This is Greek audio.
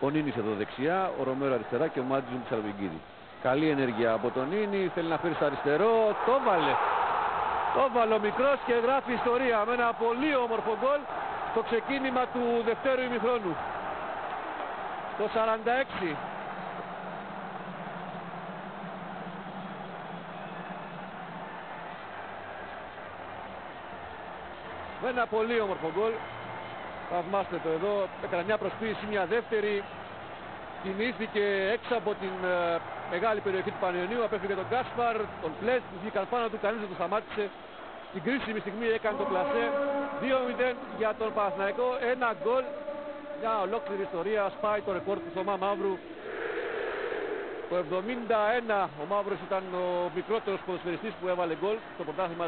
Ο Νίνης εδώ δεξιά, ο Ρομέρο αριστερά και ο Μάτζιου Σαλβιγκίδη. Καλή ενέργεια από τον Νίνη, θέλει να φέρει στο αριστερό, το βάλε. Το βάλε ο μικρός και γράφει ιστορία με ένα πολύ όμορφο γκολ το ξεκίνημα του δευτέρου ημιχρόνου. Το 46. Με ένα πολύ όμορφο γκολ. Θαυμάστε το εδώ. Έκανε μια προσποίηση, μια δεύτερη. Κινήθηκε έξω από την ε, μεγάλη περιοχή του Πανιωνίου. Απέφυγε τον Κάσπαρ, τον Πλέτ, που βγήκαν πάνω του. Κανείς δεν το σταμάτησε. Την κρίσιμη στιγμή έκανε το πλασέ. 2-0 για τον Παναθηναϊκό. Ένα γκολ. Μια ολόκληρη ιστορία. Σπάει το ρεκόρ του Θωμά Μαύρου. Το 71 ο Μαύρος ήταν ο μικρότερος ποδοσφαιριστής που έβαλε γκολ στο πρωτάθλημα